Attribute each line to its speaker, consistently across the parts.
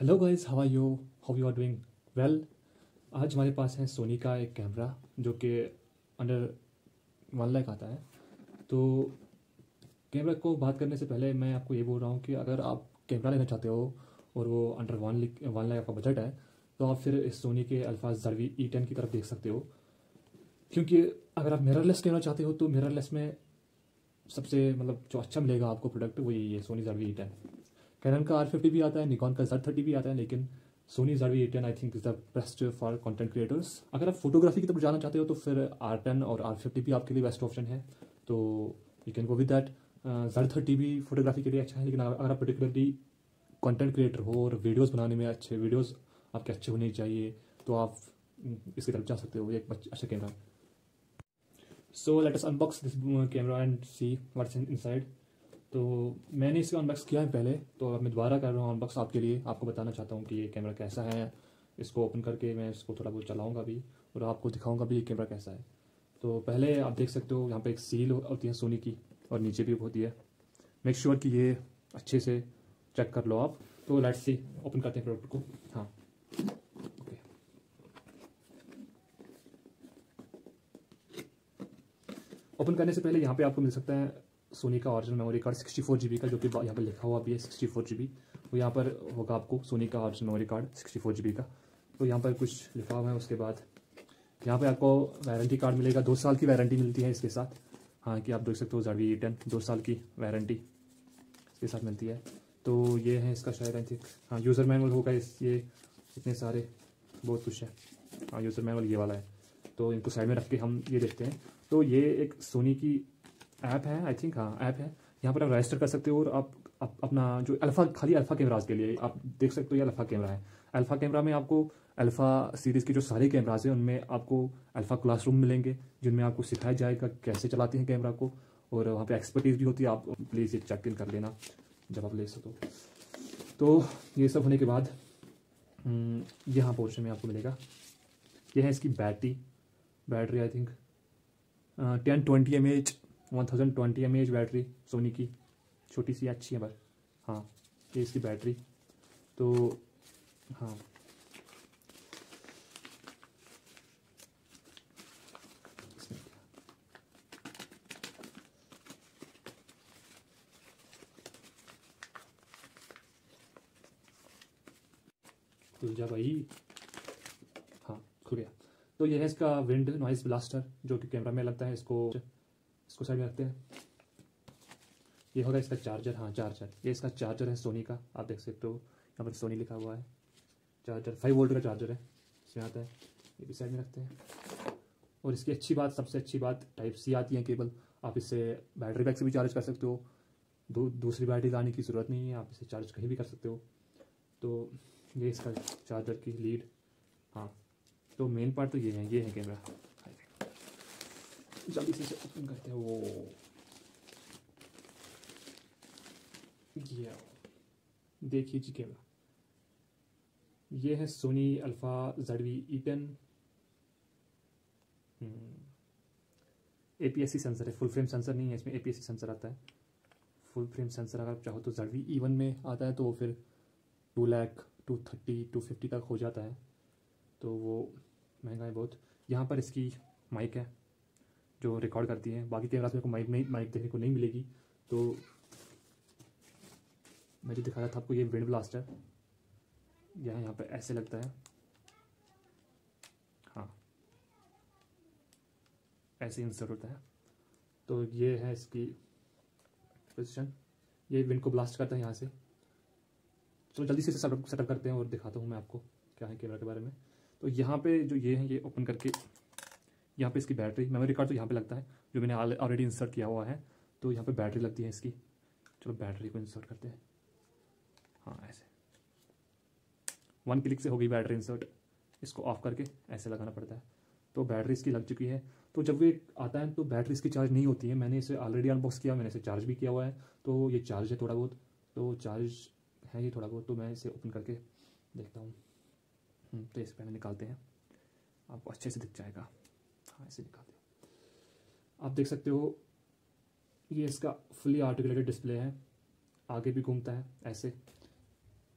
Speaker 1: Hello guys how are you how you are doing well आज हमारे पास है Sony का एक कैमरा जो कि अंडर वन लाख आता है। तो कैमरा को बात करने से पहले मैं आपको ये बोल रहा हूँ कि अगर आप कैमरा लेना चाहते हो और वो अंडर वन वन लाख आपका बजट है तो आप फिर इस सोनी के अल्फ़ा जरवी ई टेन की तरफ़ देख सकते हो। क्योंकि अगर आप मिररलेस कैमरा चाहते हो तो मिररलेस में सबसे मतलब जो अच्छा मिलेगा आपको प्रोडक्ट वो है Sony ZV E ten Canon का आर फिफ्टी भी आता है निकॉन का जेड थर्टी भी आता है, लेकिन Sony A ten I think is the best for content creators अगर आप फोटोग्राफी की तरफ़ जाना चाहते हो तो फिर आर टेन और आर फिफ्टी भी आपके लिए बेस्ट ऑप्शन है। तो you can go with that Z thirty भी फोटोग्राफी के लिए अच्छा है, लेकिन अगर आप पर्टिकुलरली कंटेंट क्रिएटर हो और वीडियोज़ बनाने में अच्छे वीडियोज़ आपके अच्छे होने चाहिए तो आप इसकी तरफ़ जा सकते हो, एक अच्छा camera so let us unbox this camera and see what's inside तो मैंने इसे अनबॉक्स किया है पहले तो अब मैं दोबारा कर रहा हूँ अनबॉक्स आपके लिए। आपको बताना चाहता हूँ कि ये कैमरा कैसा है। इसको ओपन करके मैं इसको थोड़ा बहुत चलाऊँगा भी, और आपको दिखाऊँगा भी ये कैमरा कैसा है। तो पहले आप देख सकते हो, यहाँ पे एक सील होती है सोनी की, और नीचे भी होती है। मेक श्योर कि ये अच्छे से चेक कर लो आप। तो लाइट सी ओपन करते हैं प्रोडक्ट को। हाँ। ओके ओपन करने से पहले यहाँ पे आपको मिल सकता है सोनी का original memory card sixty four G B का, जो कि यहाँ पर लिखा हुआ भी है सिक्सटी फोर जी बी वो यहाँ पर होगा आपको सोनी का original memory card sixty four G B का। तो यहाँ पर कुछ लिखा हुआ है, उसके बाद यहाँ पे आपको वारंटी कार्ड मिलेगा। दो साल की वारंटी मिलती है इसके साथ। हाँ कि आप देख सकते हो जड़वी टेन दो साल की वारंटी इसके साथ मिलती है। तो ये है इसका शायद आई थिंक हाँ यूज़र मैनुअल होगा इस, ये इतने सारे, बहुत कुछ है। हाँ यूज़र मैनुअल ये वाला है। तो इनको साइड में रख के हम ये देखते हैं। तो ये एक सोनी की ऐप है आई थिंक हाँ ऐप है। यहाँ पर आप रजिस्टर कर सकते हो और आप, अपना जो अल्फ़ा खाली अल्फ़ा कैमराज के लिए आप देख सकते हो ये अल्फ़ा कैमरा है। अल्फ़ा कैमरा में आपको अल्फ़ा सीरीज़ के जो सारे कैमराज हैं उनमें आपको अल्फ़ा क्लासरूम मिलेंगे जिनमें आपको सिखाया जाएगा कैसे चलाते हैं कैमरा को और वहाँ पे एक्सपर्टीज भी होती है आप प्लीज़ ये चेक इन कर लेना जब आप ले सको। तो ये सब होने के बाद हम्म, यहाँ पोर्शन में आपको मिलेगा। यह है इसकी battery battery I think ten twenty M H one thousand twenty M H battery Sony की, छोटी सी, अच्छी है बस। हाँ ये इसकी बैटरी। तो हाँ। खुल जा भाई हाँ खुल गया। तो यह है इसका विंड नॉइस ब्लास्टर, जो कि कैमरा में लगता है इसको इसको साइड में रखते हैं। ये होगा इसका चार्जर हाँ चार्जर। ये इसका चार्जर है सोनी का, आप देख सकते हो। यहाँ पर सोनी लिखा हुआ है। चार्जर फाइव वोल्ट का चार्जर है। इसमें आता है ये भी साइड में रखते हैं। और इसकी अच्छी बात, सबसे अच्छी बात टाइप सी आती है केबल आप इससे बैटरी बैक से भी चार्ज कर सकते हो। दो, दूसरी बैटरी लाने की ज़रूरत नहीं है, आप इसे चार्ज कहीं भी कर सकते हो। तो ये इसका चार्जर की लीड हाँ। तो मेन पार्ट तो ये है ये है कैमरा जल्दी से ओपन करते हैं वो ये देखिए जी कैमरा। ये है Sony Alpha Z V E ten A P S C sensor है फुल फ्रेम सेंसर नहीं है, इसमें A P S C sensor आता है। फुल फ्रेम सेंसर अगर आप चाहो तो जडवी ई वन में आता है तो वो फिर two lakh two thirty two fifty तक हो जाता है। तो वो महँगा है बहुत। यहाँ पर इसकी माइक है। जो रिकॉर्ड करती है। बाकी कैमराज मेरे को माइक माइक देखने को नहीं मिलेगी। तो मैं जो दिखा रहा था आपको, ये विंड ब्लास्टर यह यहाँ पे ऐसे लगता है। हाँ। ऐसे इंसर्ट होता है। तो ये है इसकी पोजिशन ये विंड को ब्लास्ट करता है यहाँ से। चलो जल्दी से सेटअप सेटअप करते हैं और दिखाता हूँ मैं आपको क्या है कैमरा के बारे में। तो यहाँ पे जो ये है, ये ओपन करके यहाँ पे इसकी बैटरी मेमोरी कार्ड तो यहाँ पे लगता है जो मैंने ऑलरेडी इंसर्ट किया हुआ है तो यहाँ पे बैटरी लगती है इसकी। चलो बैटरी को इंसर्ट करते हैं। हाँ ऐसे। वन क्लिक से हो गई बैटरी इंसर्ट इसको ऑफ़ करके ऐसे लगाना पड़ता है। तो बैटरी इसकी लग चुकी है। तो जब ये आता है तो बैटरी इसकी चार्ज नहीं होती है। मैंने इसे ऑलरेडी अनबॉक्स किया मैंने इसे चार्ज भी किया हुआ है। तो ये चार्ज है थोड़ा बहुत। तो चार्ज है ये थोड़ा बहुत। तो मैं इसे ओपन करके देखता हूँ। हम्म, तो इसे पहले निकालते हैं। आपको अच्छे से दिख जाएगा। हाँ ऐसे निकालते हैं। आप देख सकते हो, ये इसका फुली आर्टिकुलेटेड डिस्प्ले है। आगे भी घूमता है, ऐसे।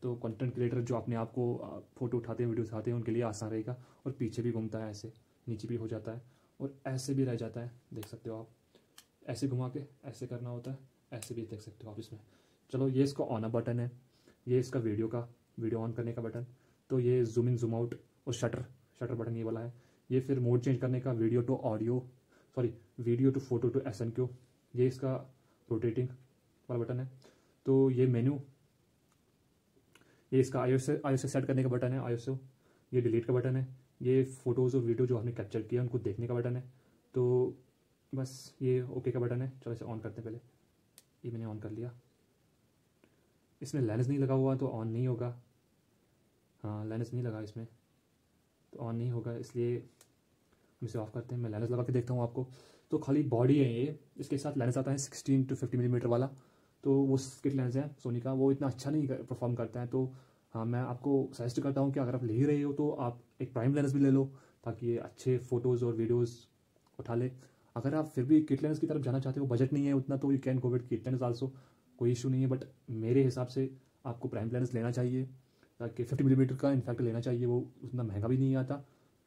Speaker 1: तो कंटेंट क्रिएटर जो अपने आप को फ़ोटो उठाते हैं वीडियो उठाते हैं, उनके लिए आसान रहेगा। और पीछे भी घूमता है, ऐसे। नीचे भी हो जाता है। और ऐसे भी रह जाता है, देख सकते हो आप। ऐसे घुमा के, ऐसे करना होता है, ऐसे भी देख सकते हो आप इसमें। चलो, ये इसका ऑन बटन है। ये इसका वीडियो का वीडियो ऑन करने का बटन तो ये जूम इन जूम आउट और शटर शटर बटन ये वाला है। ये फिर मोड चेंज करने का video to audio sorry video to photo to S and Q ये इसका रोटेटिंग वाला बटन है। तो ये मेन्यू ये इसका आई से आई से सेट करने का बटन है आईएसओ ये डिलीट का बटन है, ये फ़ोटोज़ और वीडियो जो हमने कैप्चर किया उनको देखने का बटन है। तो बस ये ओके का बटन है, चलो इसे ऑन करते हैं पहले। ये मैंने ऑन कर लिया। इसमें लेंस नहीं लगा हुआ तो ऑन नहीं होगा। हाँ लेंस नहीं लगा इसमें। तो ऑन नहीं होगा, इसलिए हम इसे ऑफ़ करते हैं। मैं लेंस लगा के देखता हूँ आपको। तो खाली बॉडी है ये। इसके साथ लेंस आता है सिक्सटीन टू फिफ्टी मिलीमीटर वाला। तो वो स्किट लेंस है सोनी का। वो इतना अच्छा नहीं परफॉर्म करता है। तो हाँ मैं आपको सजेस्ट करता हूँ कि अगर आप ले रहे हो तो आप एक प्राइम लेंस भी ले लो, ताकि ये अच्छे फ़ोटोज़ और वीडियोज़ उठा ले। अगर आप फिर भी किट लेंस की तरफ़ जाना चाहते हो बजट नहीं है उतना तो you can go with kit lens also कोई इशू नहीं है बट मेरे हिसाब से आपको प्राइम लेंस लेना चाहिए। ताकि फिफ्टी मिलीमीटर का इनफैक्ट लेना चाहिए। वो उतना महँगा भी नहीं आता।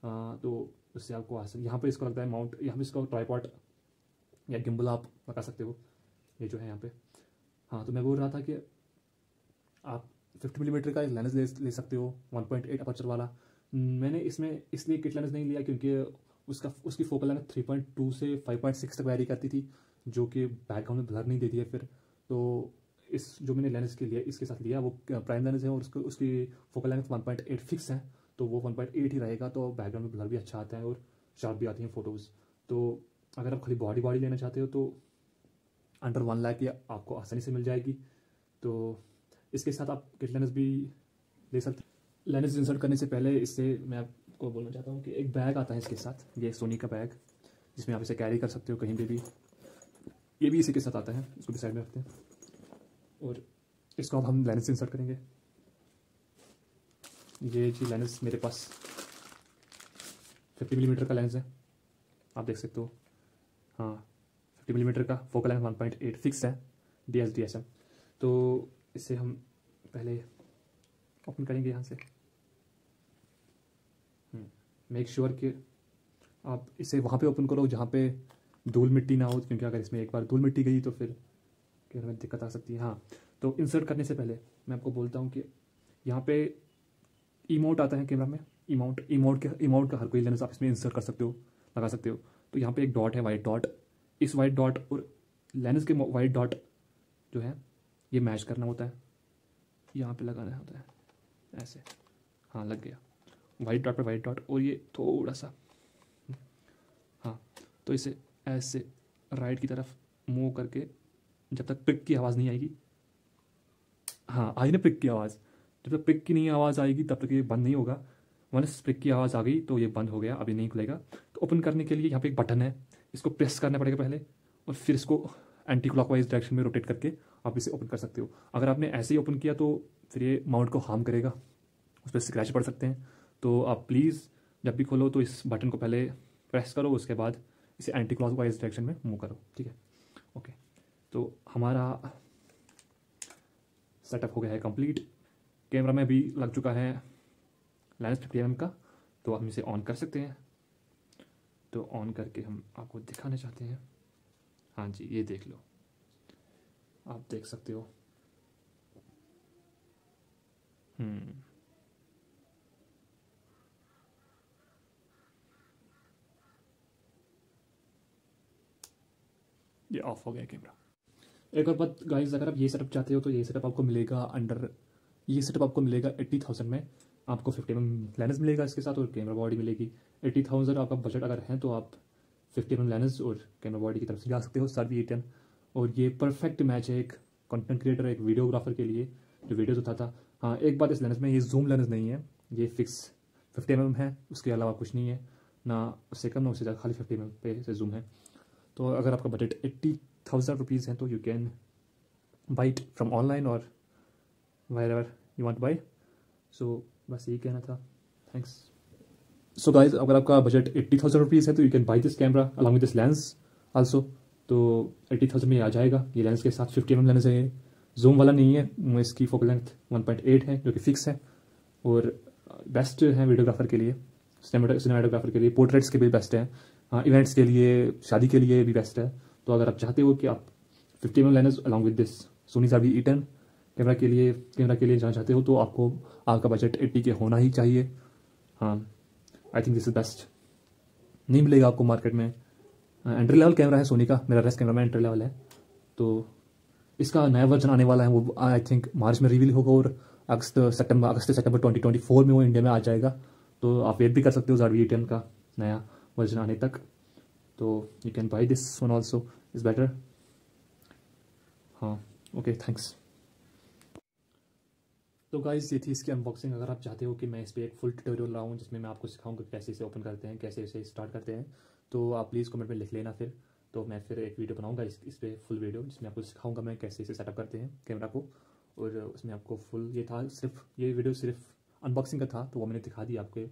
Speaker 1: तो उससे आपको आसान यहाँ पे इसको लगता है माउंट, यहाँ पर इसको ट्राईपॉट या गिम्बल आप लगा सकते हो, ये जो है यहाँ पे। हाँ तो मैं बोल रहा था कि आप फिफ्टी मिलीमीटर का लेंस ले ले सकते हो वन पॉइंट एट अपर्चर वाला। मैंने इसमें इसलिए किट लेंस नहीं लिया क्योंकि उसका, उसकी focal length three point two से फाइव पॉइंट सिक्स तक वैरी करती थी, जो कि बैकग्राउंड में ब्लर नहीं देती है फिर। तो इस, जो मैंने लेंस के लिए, इसके साथ लिया, वो प्राइम लेंस है और उसको, उसकी focal length one point eight fix है। तो वो वन पॉइंट एट ही रहेगा तो बैकग्राउंड में ब्लर भी अच्छा आता है और शार्प भी आती हैं फ़ोटोज़ तो अगर आप खाली बॉडी बॉडी लेना चाहते हो तो अंडर वन लाख की आपको आसानी से मिल जाएगी। तो इसके साथ आप किट लेंस भी ले सकते लेंस इंसर्ट करने से पहले इससे मैं आपको बोलना चाहता हूँ कि एक बैग आता है इसके साथ, ये सोनी का बैग जिसमें आप इसे कैरी कर सकते हो कहीं पर भी। ये भी इसी के साथ आता है, इसको भी साइड में रखते हैं। और इसको अब हम लेंस इंसर्ट करेंगे। ये जी लेंस मेरे पास फिफ्टी मिलीमीटर का लेंस है। आप देख सकते हो। हाँ फिफ्टी मिलीमीटर का फोकल पॉइंट एट फिक्स है D S D S M तो इसे हम पहले ओपन करेंगे यहाँ से। मेक श्योर कि आप इसे वहाँ पे ओपन करो जहाँ पे धूल मिट्टी ना हो, क्योंकि अगर इसमें एक बार धूल मिट्टी गई तो फिर कैमरे में दिक्कत आ सकती है। हाँ तो इंसर्ट करने से पहले मैं आपको बोलता हूँ कि यहाँ पे इमोट आता है कैमरा में। इमोट इमोट के इमोट का हर कोई लेंस आप इसमें इंसर्ट कर सकते हो, लगा सकते हो। तो यहाँ पे एक डॉट है वाइट डॉट इस वाइट डॉट और लेंस के वाइट डॉट जो है, ये मैच करना होता है। यहाँ पे लगाना होता है, ऐसे। हाँ लग गया। वाइट डॉट पर वाइट डॉट और ये थोड़ा सा। हाँ तो इसे ऐसे राइट की तरफ़ मूव करके जब तक पिक की आवाज़ नहीं आएगी। हाँ आई ना पिक की आवाज़? जब तक पिक की नहीं आवाज़ आएगी, तब तक ये बंद नहीं होगा। वनस पिक की आवाज़ आ गई तो ये बंद हो गया, अभी नहीं खुलेगा। तो ओपन करने के लिए यहाँ पे एक बटन है। इसको प्रेस करना पड़ेगा पहले, और फिर इसको एंटी क्लॉकवाइज डायरेक्शन में रोटेट करके आप इसे ओपन कर सकते हो। अगर आपने ऐसे ही ओपन किया तो फिर ये माउंट को हार्म करेगा। उस पर स्क्रैच पड़ सकते हैं। तो आप प्लीज़ जब भी खोलो तो इस बटन को पहले प्रेस करो, उसके बाद इसे एंटी क्लॉकवाइज डायरेक्शन में मूव करो, ठीक है? ओके तो हमारा सेटअप हो गया है कंप्लीट कैमरा में भी लग चुका है लेंस फिफ्टी एम का तो हम इसे ऑन कर सकते हैं। तो ऑन करके हम आपको दिखाना चाहते हैं। हाँ जी, ये देख लो। आप देख सकते हो। हम्म। ये ऑफ़ हो गया कैमरा। एक और बात गाइस अगर आप ये सेटअप चाहते हो तो ये सेटअप आपको मिलेगा अंडर ये सेटअप आपको मिलेगा एट्टी थाउज़ेंड में। आपको फिफ्टी एम लेंस मिलेगा इसके साथ और कैमरा बॉडी मिलेगी। एट्टी थाउज़ेंड आपका बजट अगर है तो आप फिफ्टी एम लेंस और कैमरा बॉडी की तरफ़ से जा सकते हो सर वी और ये परफेक्ट मैच है एक कंटेंट क्रिएटर एक वीडियोग्राफर के लिए, जो वीडियोज़ उठाता। हाँ एक बात इस लेंस में, ये जूम लेंस नहीं है, ये फिक्स फिफ्टी एम है, उसके अलावा कुछ नहीं है। ना उससे कम, ना उससे ज़्यादा, खाली फिफ्टी एम पे से जूम है। तो अगर आपका बजट एट्टी थाउज़ेंड रुपीज़ है तो you can buy it from online और where you want buy so बस यही कहना था। थैंक्स सो गाइज़ अगर आपका बजट एट्टी थाउज़ेंड रुपीज़ है तो you can buy this camera along with this lens also तो एट्टी थाउज़ेंड में आ जाएगा। ये लेंस के साथ फिफ्टी एम लेंस है। जूम वाला नहीं है। इसकी फोकल लेंथ 1.8 है, जो कि फिक्स है। और बेस्ट है वीडियोग्राफर के लिए। सिनेमाटोग्राफर के लिए। पोर्ट्रेट्स के भी बेस्ट हैं। हाँ इवेंट्स के लिए, शादी के लिए भी बेस्ट है। तो अगर आप चाहते हो कि आप fifty M lens along with this Sony Sabi E ten camera के लिए, कैमरा के लिए जाना चाहते हो तो आपको आपका बजट एट्टी के होना ही चाहिए। हाँ I think this is best नहीं मिलेगा आपको मार्केट में। एंट्री लेवल कैमरा है सोनी का, मेरा रेस्ट कैमरा में एंट्री लेवल है। तो इसका नया वर्जन आने वाला है, वो आई थिंक मार्च में रिवील होगा और अगस्त, सितंबर अगस्त सितंबर 2024 में वो इंडिया में आ जाएगा। तो आप वेट भी कर सकते हो जार वी का नया वर्जन आने तक। तो you can buy this one also is better हाँ ओके थैंक्स तो गाइज़ ये थी इसकी अनबॉक्सिंग अगर आप चाहते हो कि मैं इस पर एक फुल ट्यूटोरियल लाऊं, जिसमें मैं आपको सिखाऊँगा कैसे इसे ओपन करते हैं, कैसे इसे स्टार्ट करते हैं तो आप प्लीज़ कमेंट में लिख लेना फिर। तो मैं फिर एक वीडियो बनाऊँगा इस इस पर फुल वीडियो जिसमें आपको सिखाऊँगा मैं कैसे इसे सेटअप करते हैं कैमरा को। और उसमें आपको फुल ये था सिर्फ़, ये वीडियो सिर्फ़ अनबॉक्सिंग का था तो वो मैंने दिखा दी आपके।